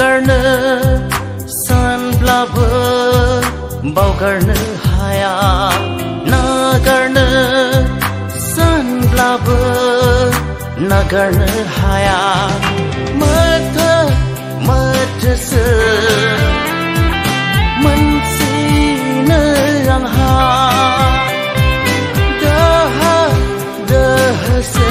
karna sunflower bao karna haya, na karna sunflower na karna haya. Matha matha sa man si na ang ha. Da ha da sa